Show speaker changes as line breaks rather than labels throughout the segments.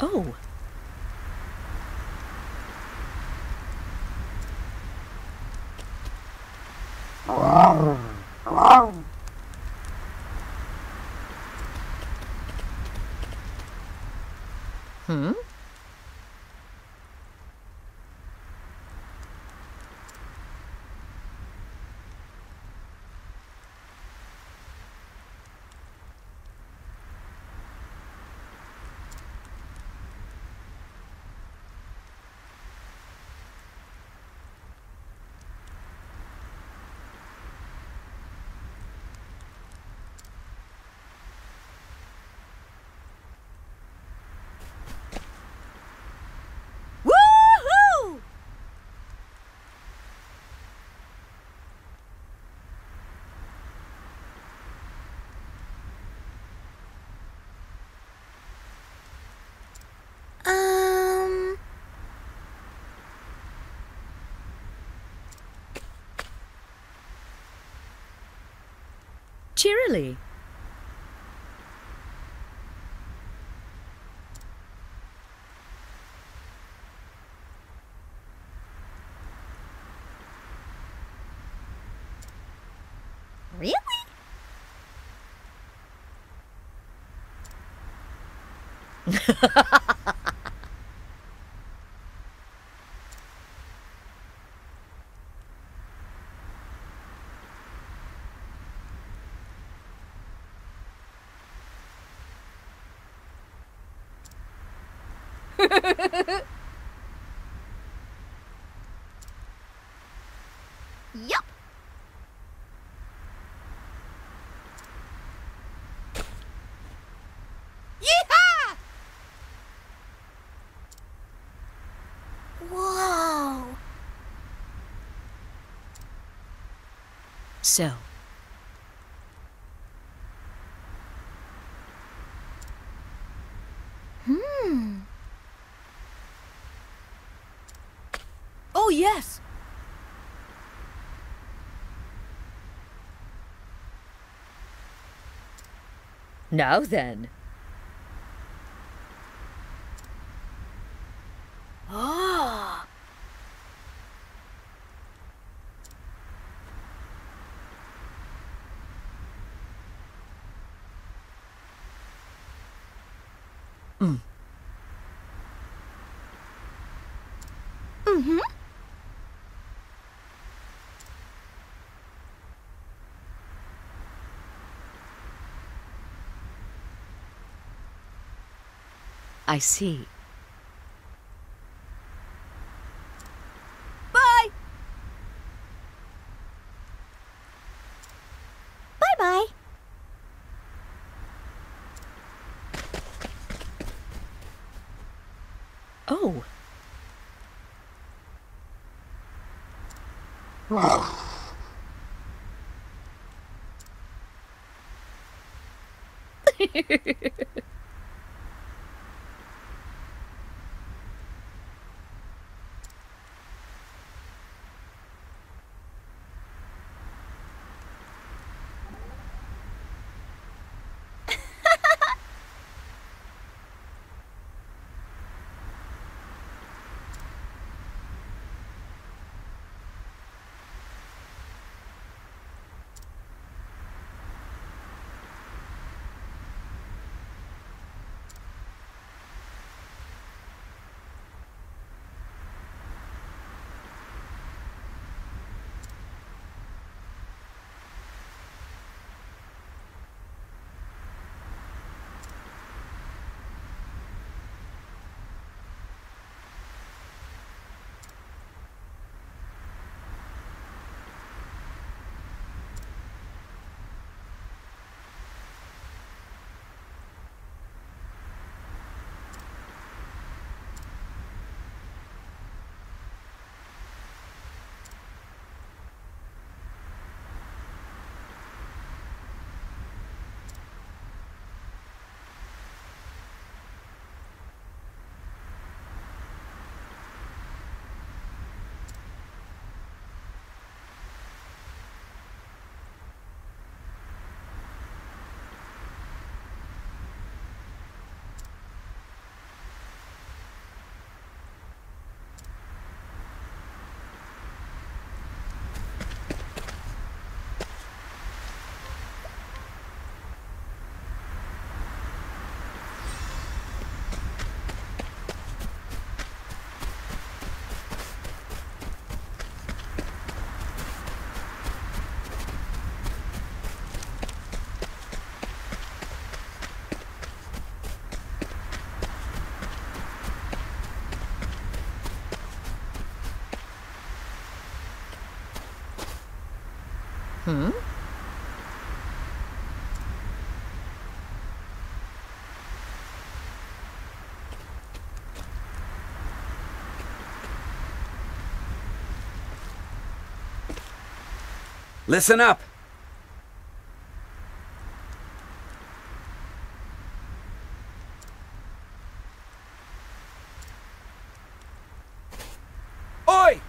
Oh. Hmm?
Woohoo! Um.
Cheerily.
Really? yup. Yeehaw! Whoa!
So.
Hmm. Oh, yes.
Now then. I see.
Bye! Bye-bye.
Oh. Hmm?
Listen up! Oi!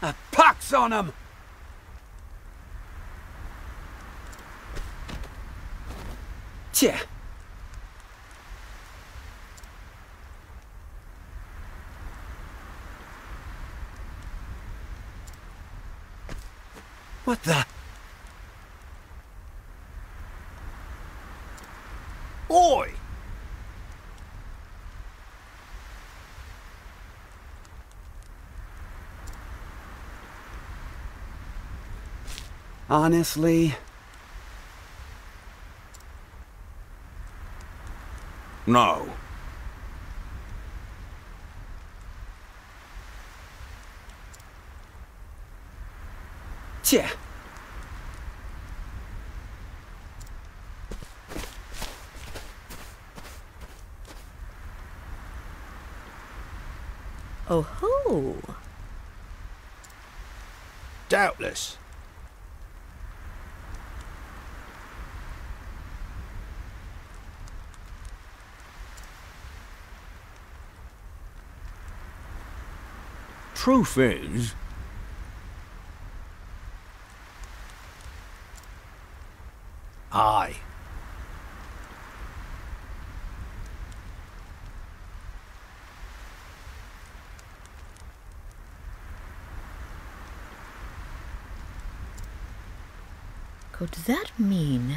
A pox on 'em! Tja. What the? Honestly, no. Tja.
Oh ho!
Doubtless. Truth is, aye.
Could that mean...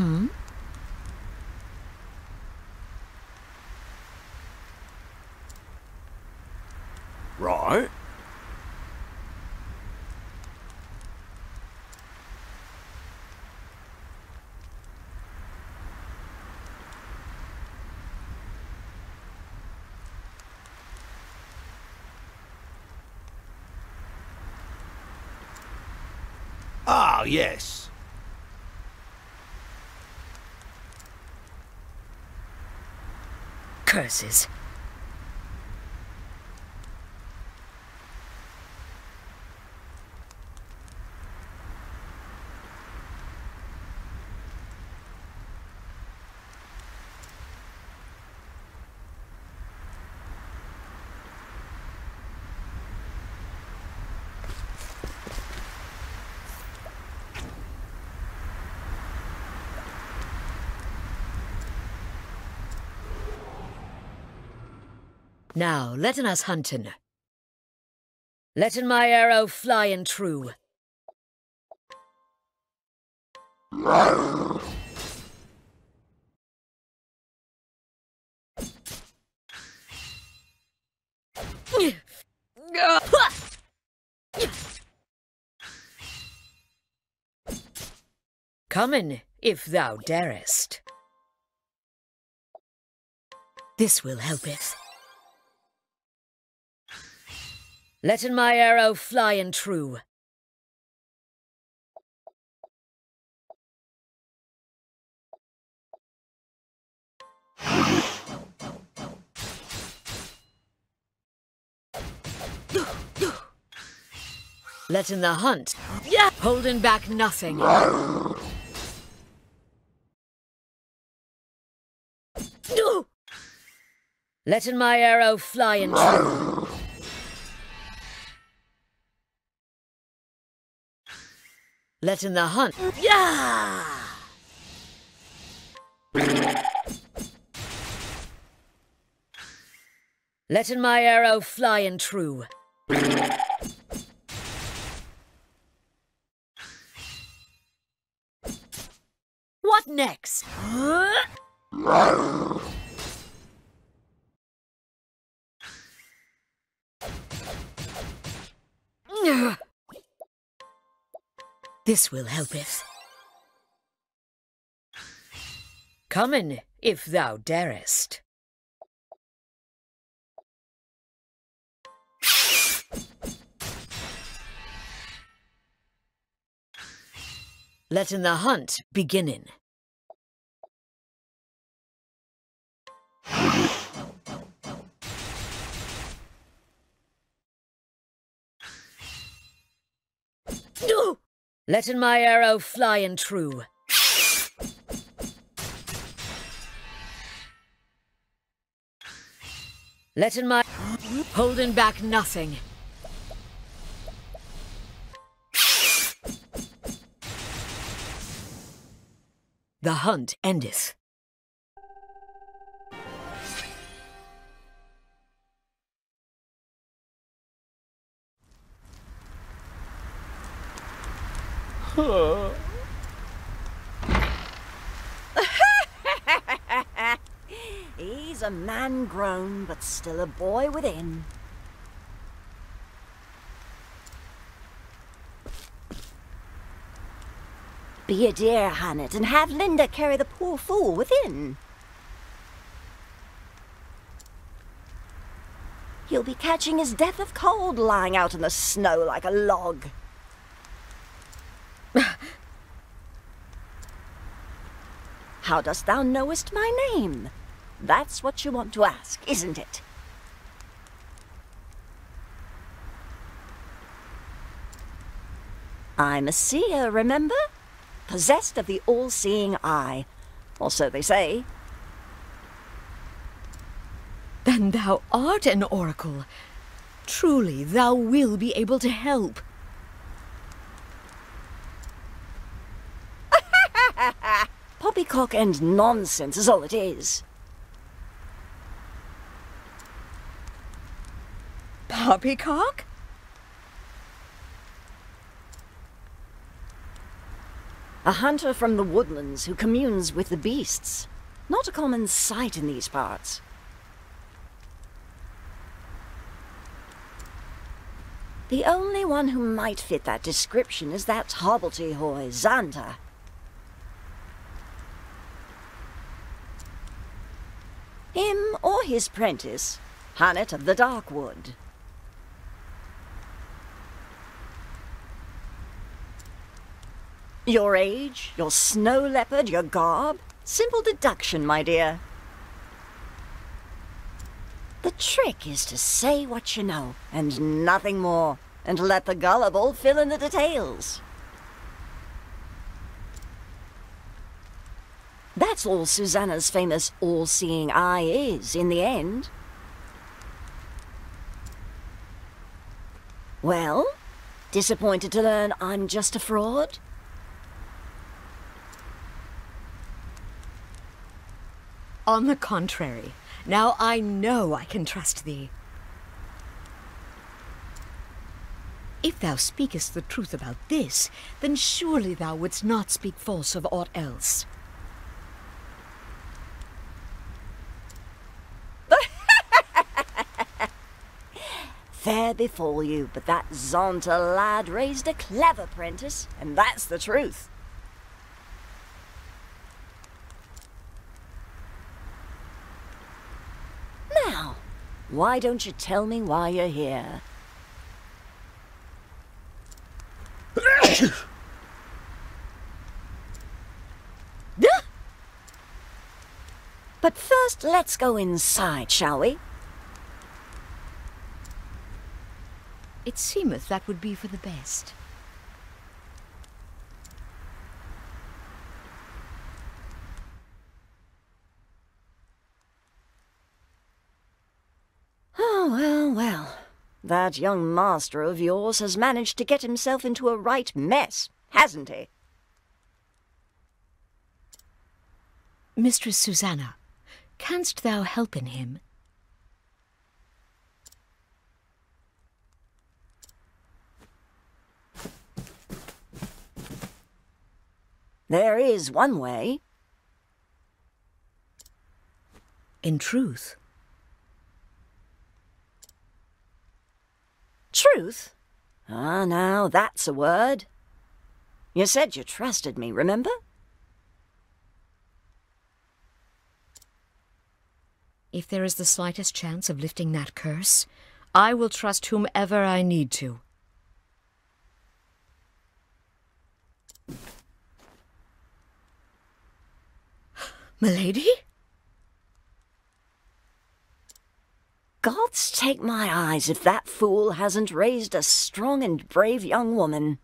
Hmm?
Right. Ah, yes.
Curses. Now, letten us hunting. Letten my arrow flying true. Come if thou darest. This will help it. Letten my arrow flying true. Letting the hunt. Yeah! Holding back nothing. Letting my arrow flying true. Letting the hunt. Yeah! Letting my arrow fly and true. What next? This will helpeth. Come in, if thou darest. Letting the hunt beginning. Letting my arrow fly and true. Letting my... Holding back nothing. The hunt endeth.
Grown, but still a boy within. Be a dear, H'aanit, and have Linde carry the poor fool within. He'll be catching his death of cold lying out in the snow like a log. How dost thou knowest my name? That's what you want to ask, isn't it? I'm a seer, remember? Possessed of the all-seeing eye. Or so they say.
Then thou art an oracle. Truly, thou will be able to help.
Poppycock and nonsense is all it is.
Poppycock?
A hunter from the woodlands who communes with the beasts. Not a common sight in these parts. The only one who might fit that description is that hobbledehoy, Z'aanta. Him or his prentice, H'aanit of the Darkwood. Your age, your snow leopard, your garb? Simple deduction, my dear. The trick is to say what you know, and nothing more, and let the gullible fill in the details. That's all Susanna's famous all-seeing eye is, in the end. Well, disappointed to learn I'm just a fraud?
On the contrary, now I know I can trust thee. If thou speakest the truth about this, then surely thou wouldst not speak false of aught else.
Fair befall you, but that Z'aanta lad raised a clever prentice, and that's the truth. Now, why don't you tell me why you're here? But first, let's go inside, shall we?
It seemeth that would be for the best.
That young master of yours has managed to get himself into a right mess, hasn't he?
Mistress Susanna, canst thou help in him?
There is one way.
In truth,
Truth? Ah, now that's a word. You said you trusted me, remember?
if there is the slightest chance of lifting that curse, I will trust whomever I need to. Milady?
Gods take my eyes if that fool hasn't raised a strong and brave young woman.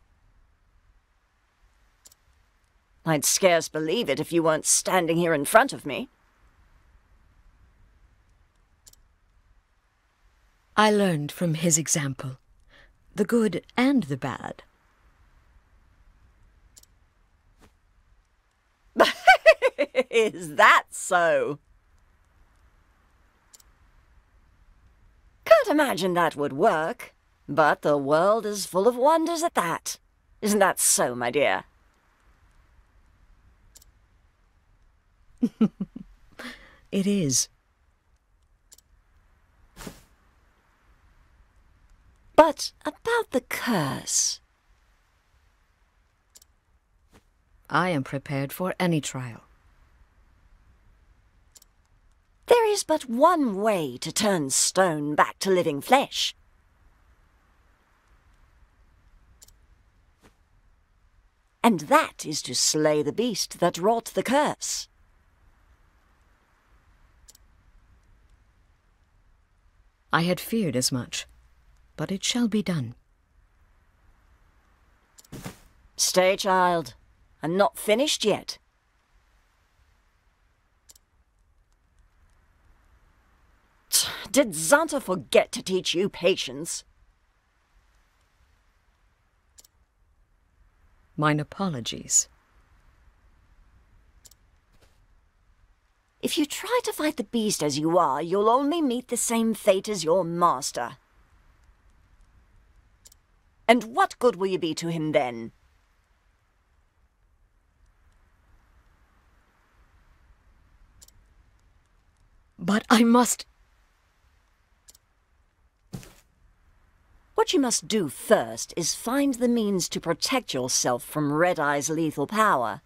I'd scarce believe it if you weren't standing here in front of me.
I learned from his example, the good and the bad.
Is that so? Can't imagine that would work, but the world is full of wonders at that. Isn't that so, my dear?
It is.
But about the curse.
I am prepared for any trial.
There is but one way to turn stone back to living flesh. And that is to slay the beast that wrought the curse.
I had feared as much, but it shall be done.
Stay, child. I'm not finished yet. Did Z'aanta forget to teach you patience?
Mine apologies.
If you try to fight the beast as you are, you'll only meet the same fate as your master. And what good will you be to him then?
But I must.
What you must do first is find the means to protect yourself from Red Eye's lethal power.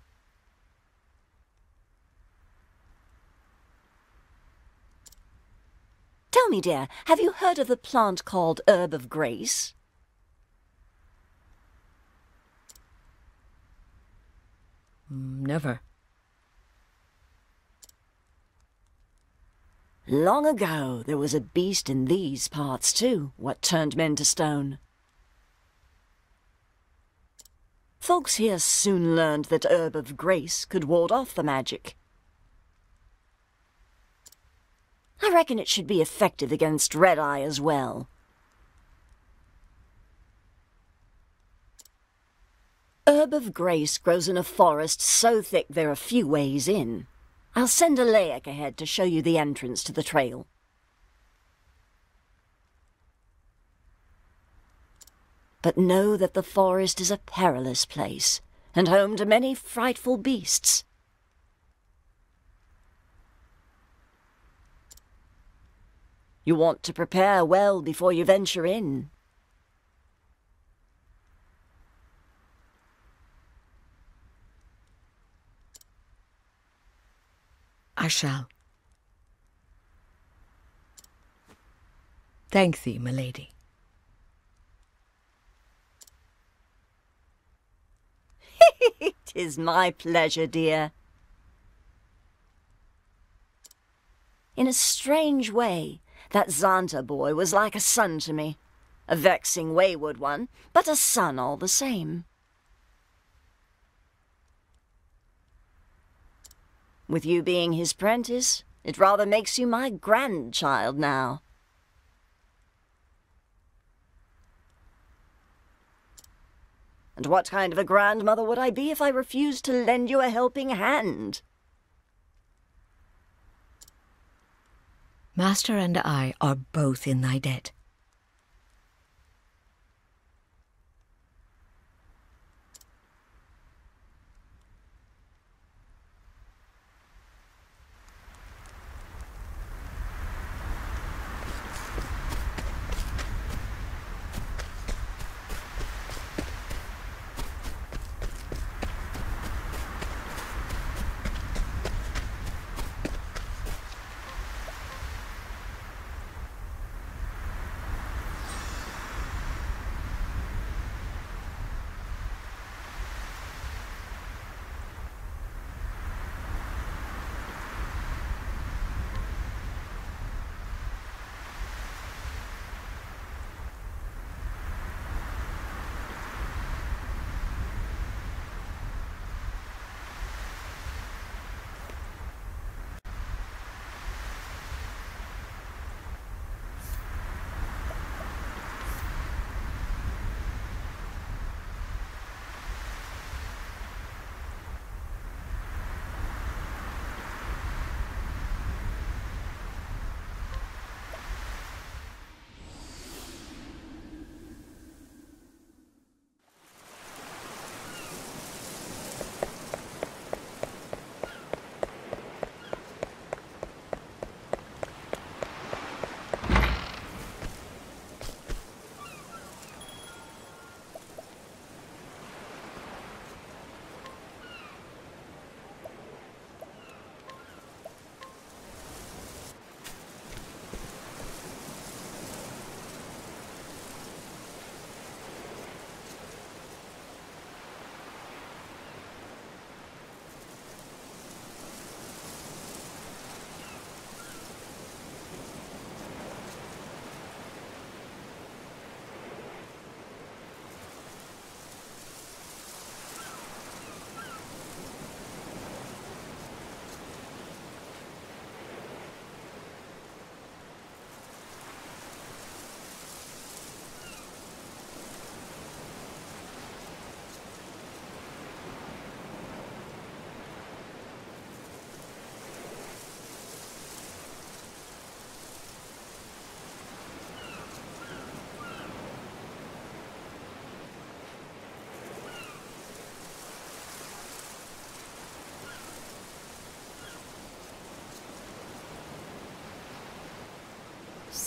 Tell me, dear, have you heard of the plant called Herb of Grace?
Mm, Never.
Long ago, there was a beast in these parts too, what turned men to stone. Folks here soon learned that Herb of Grace could ward off the magic. I reckon it should be effective against Red Eye as well. Herb of Grace grows in a forest so thick there are few ways in. I'll send a Layak ahead to show you the entrance to the trail. But know that the forest is a perilous place, and home to many frightful beasts. You want to prepare well before you venture in.
I shall. Thank thee, my lady.
Tis my pleasure, dear. In a strange way, that Z'aanta boy was like a son to me. A vexing, wayward one, but a son all the same. With you being his prentice, it rather makes you my grandchild now. And what kind of a grandmother would I be if I refused to lend you a helping hand?
Master and I are both in thy debt.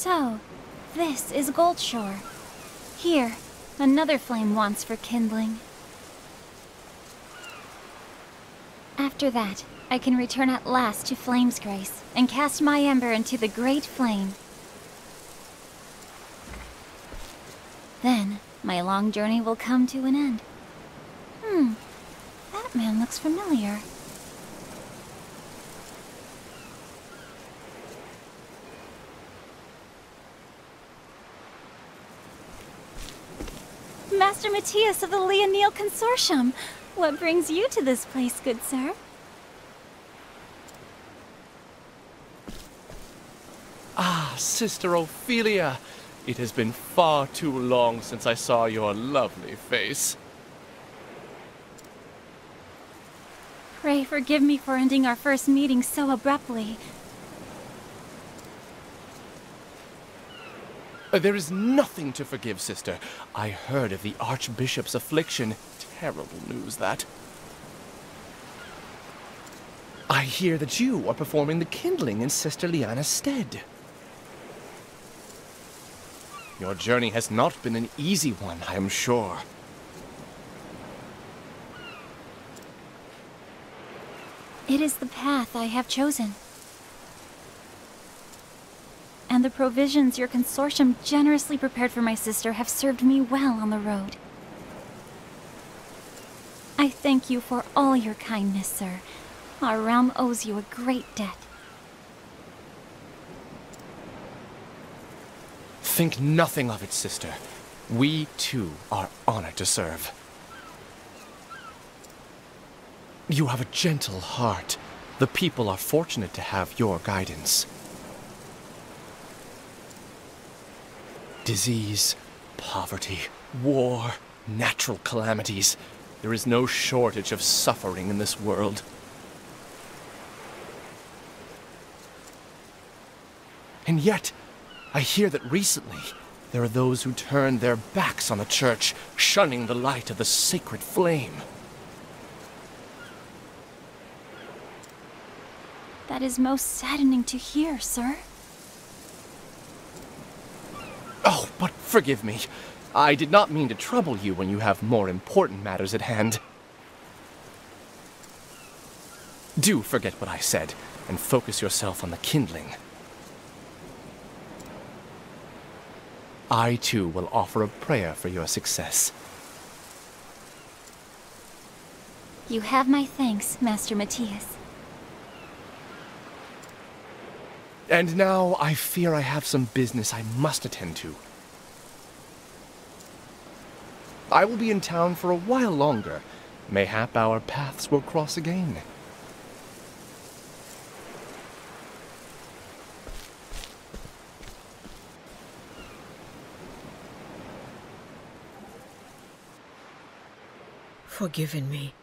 So, this is Goldshore. Here, another flame wants for kindling. After that, I can return at last to Flame's Grace and cast my ember into the great flame. Then, my long journey will come to an end. Hmm, that man looks familiar. Master Mattias of the Leonil Consortium. What brings you to this place, good sir?
Ah, Sister Ophilia! It has been far too long since I saw your lovely face.
Pray forgive me for ending our first meeting so abruptly.
Uh, there is nothing to forgive, sister. I heard of the Archbishop's affliction. Terrible news, that. I hear that you are performing the kindling in Sister Lianna's stead. Your journey has not been an easy one, I am sure.
It is the path I have chosen. And the provisions your consortium generously prepared for my sister have served me well on the road. I thank you for all your kindness, sir. Our realm owes you a great debt.
Think nothing of it, sister. We, too, are honored to serve. You have a gentle heart. The people are fortunate to have your guidance. Disease, poverty, war, natural calamities. There is no shortage of suffering in this world. And yet, I hear that recently there are those who turn their backs on the church, shunning the light of the sacred flame.
That is most saddening to hear, sir.
Oh, but forgive me. I did not mean to trouble you when you have more important matters at hand. Do forget what I said and focus yourself on the kindling. I too will offer a prayer for your success.
You have my thanks, Master Mattias.
And now I fear I have some business I must attend to. I will be in town for a while longer. Mayhap our paths will cross again.
Forgiven me.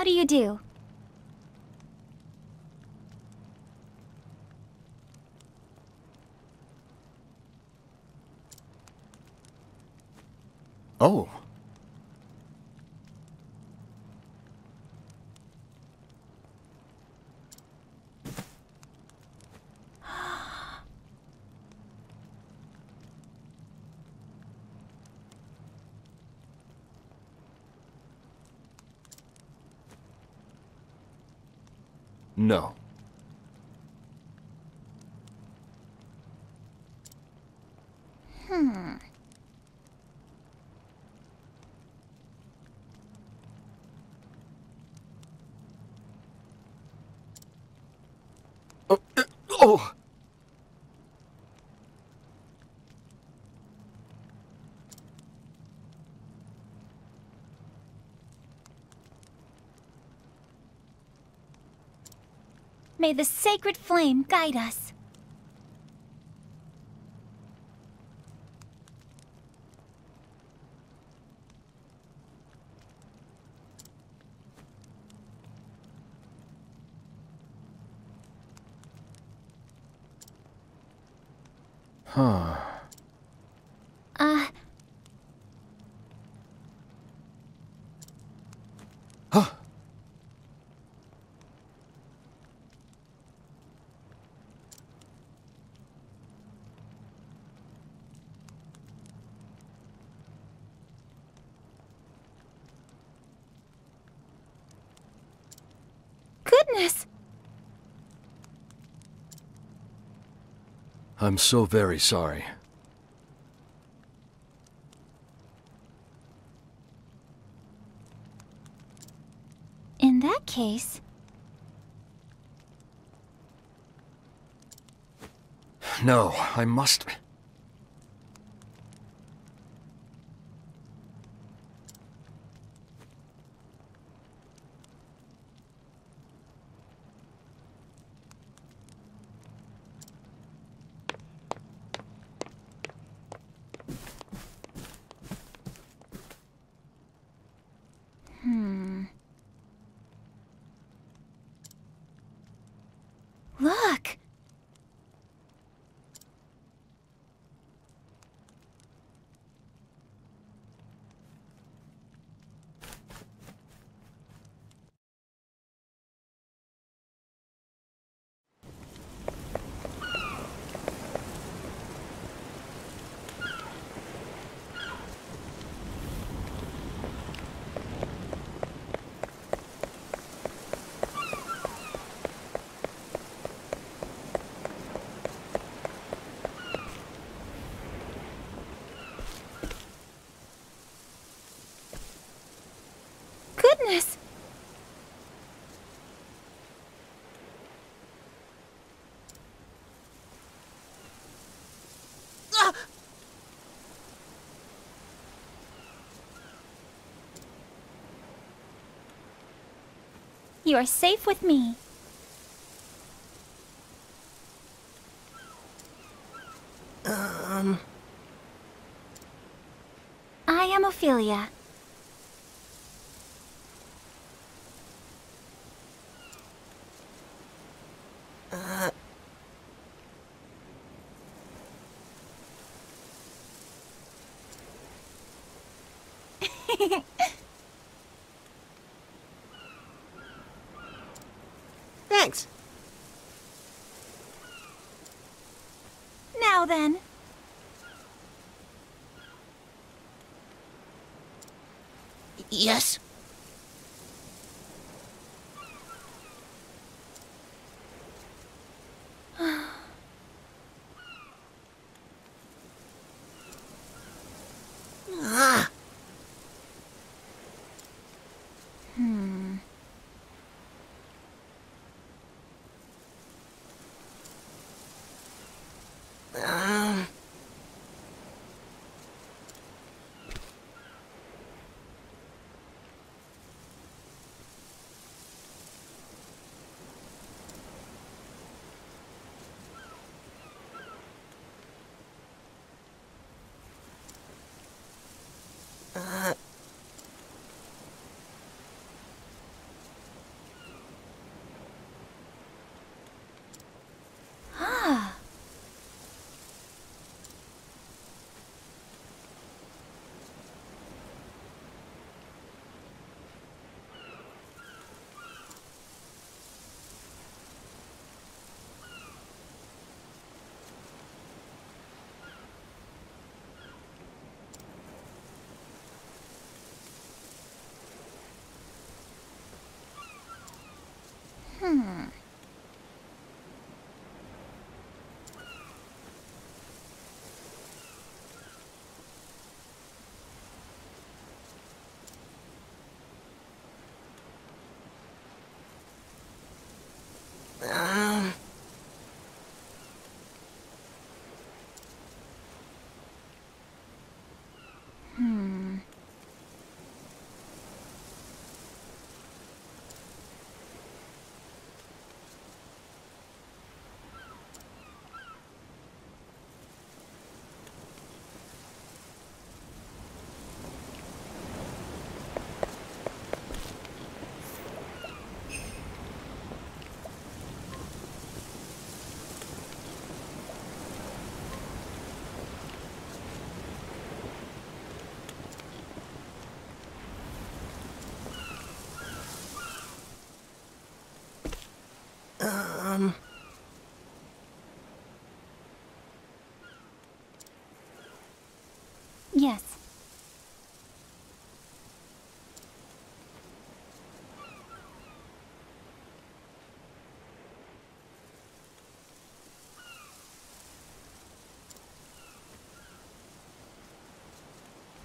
How do you do?
No.
Hmm.
Oh. uh, oh.
May the sacred flame guide us.
Huh.
Uh,
Huh.
goodness!
I'm so very sorry.
In that case,
No, I must.
Look! You are safe with me.
Um,
I am Ophilia.
thanks.
Now then.
Yes? ah,
Hmm.
um,
Hmm.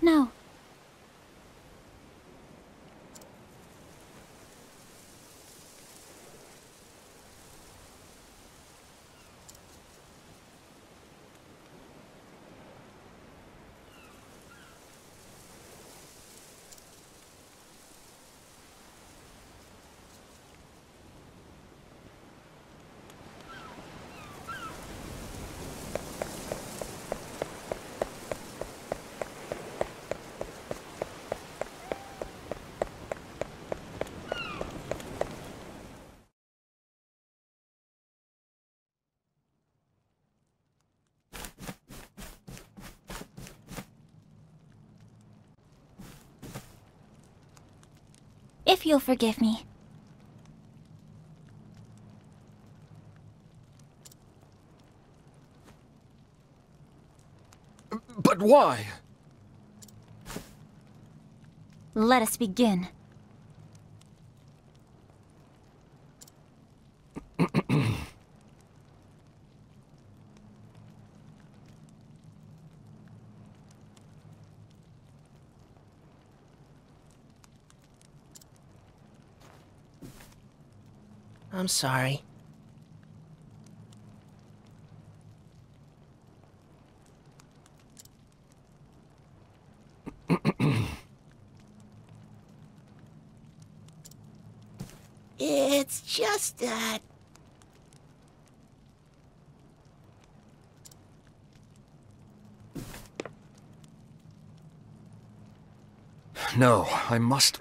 No. If you'll forgive me.
But why?
Let us begin.
I'm sorry. it's just that.
No, I must.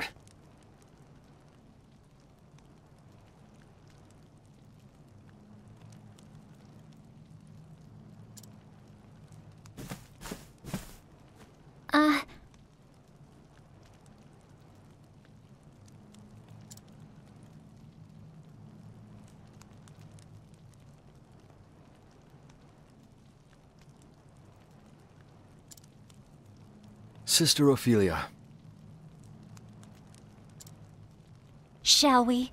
Uh.
Sister Ophilia,
Shall we?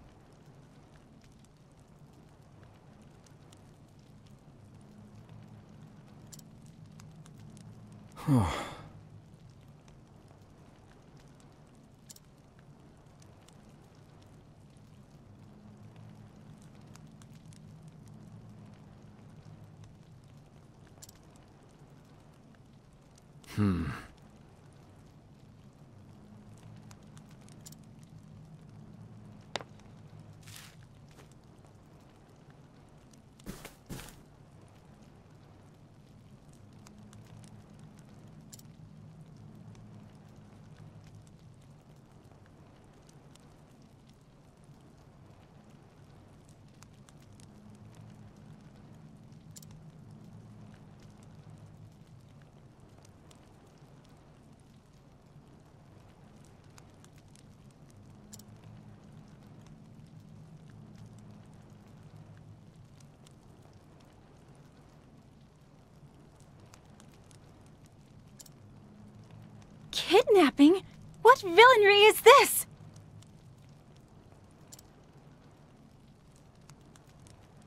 Kidnapping? What villainy is this?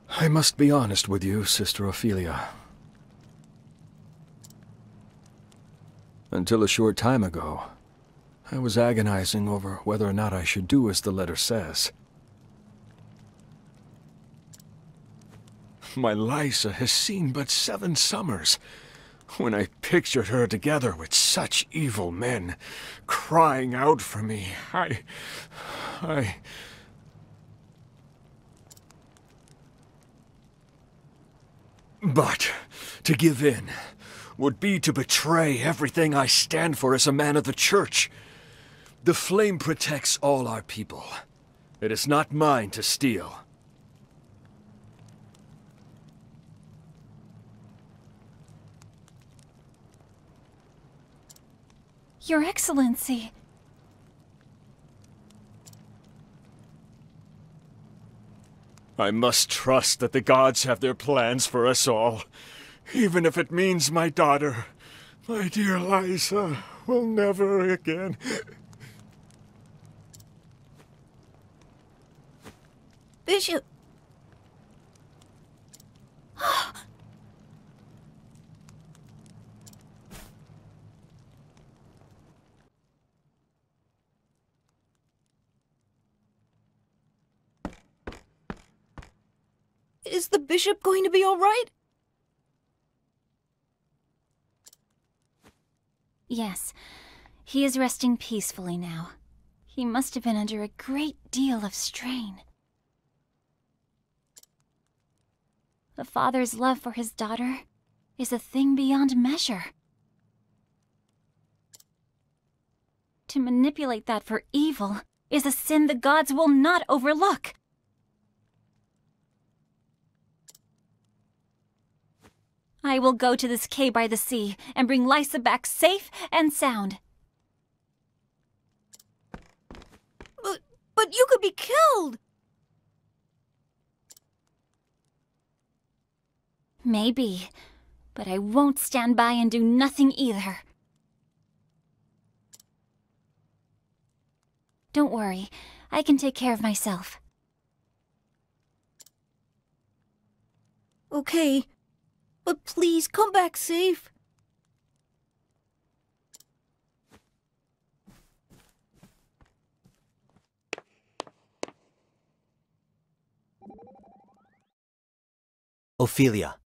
I must be honest with you, Sister Ophilia. Until a short time ago, I was agonizing over whether or not I should do as the letter says. My Lysa has seen but seven summers. When I pictured her together with such evil men, crying out for me, I... I... But to give in would be to betray everything I stand for as a man of the Church. The flame protects all our people. It is not mine to steal.
Your Excellency.
I must trust that the gods have their plans for us all. Even if it means my daughter, my dear Liza, will never again.
Bishop. Is the bishop going to be all right?
Yes, he is resting peacefully now. He must have been under a great deal of strain. A father's love for his daughter is a thing beyond measure. To manipulate that for evil is a sin the gods will not overlook. I will go to this cave by the sea and bring Lysa back safe and sound.
But, but you could be killed!
Maybe, but I won't stand by and do nothing either. Don't worry, I can take care of myself.
Okay, but please come back safe.
Ophilia.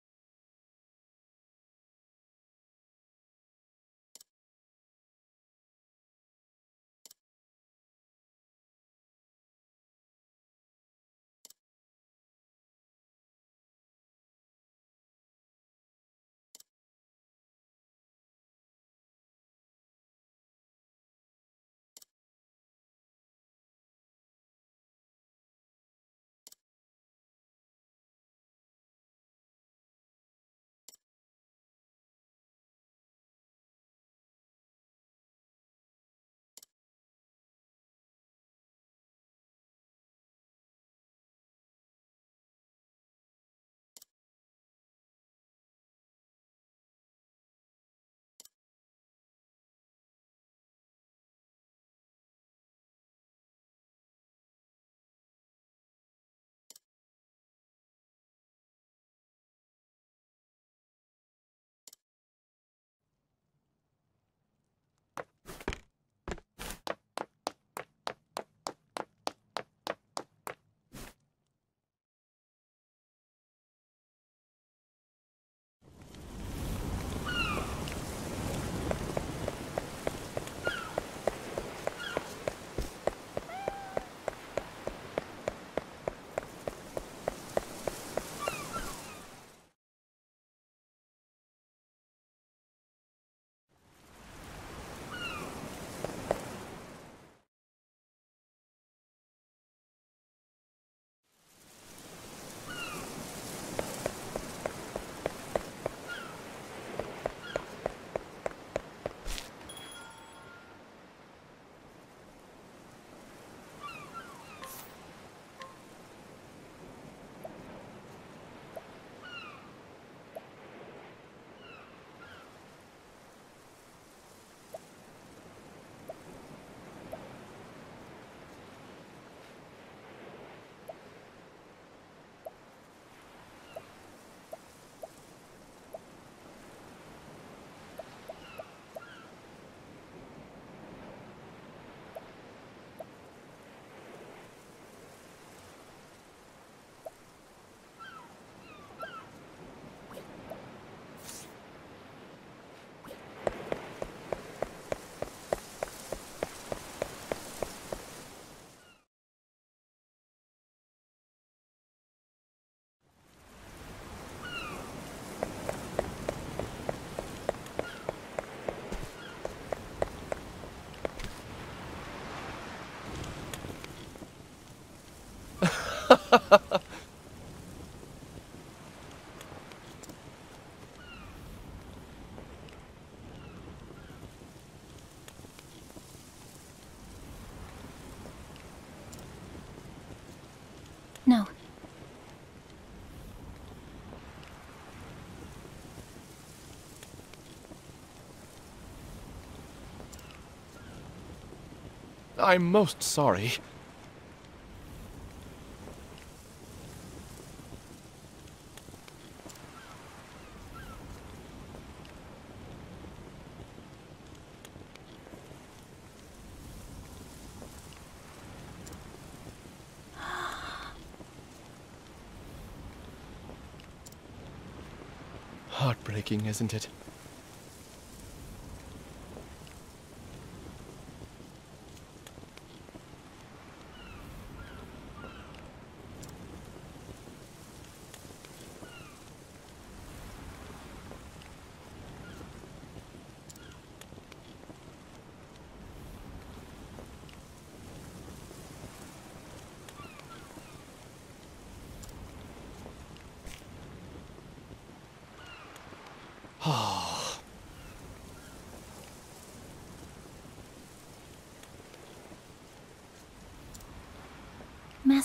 No.
I'm most sorry. Heartbreaking, isn't it?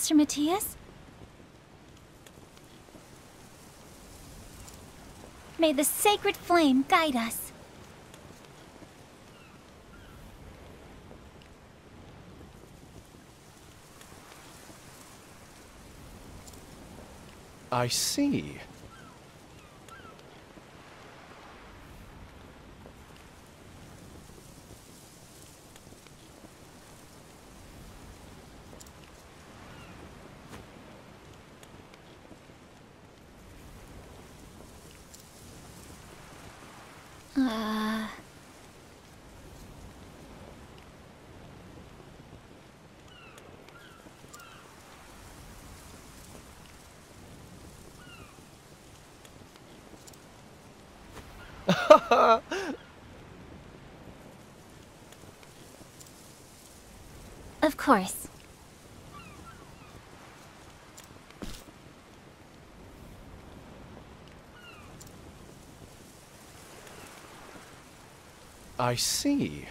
Master Mattias? May the sacred flame guide us.
I see.
Of course.
I see.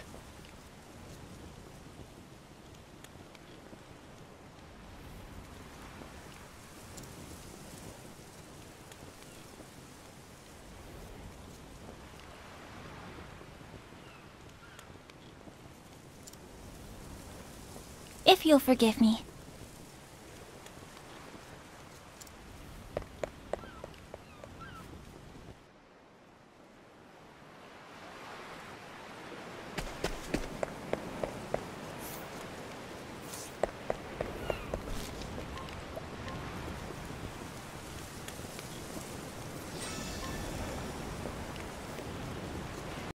If you'll forgive me.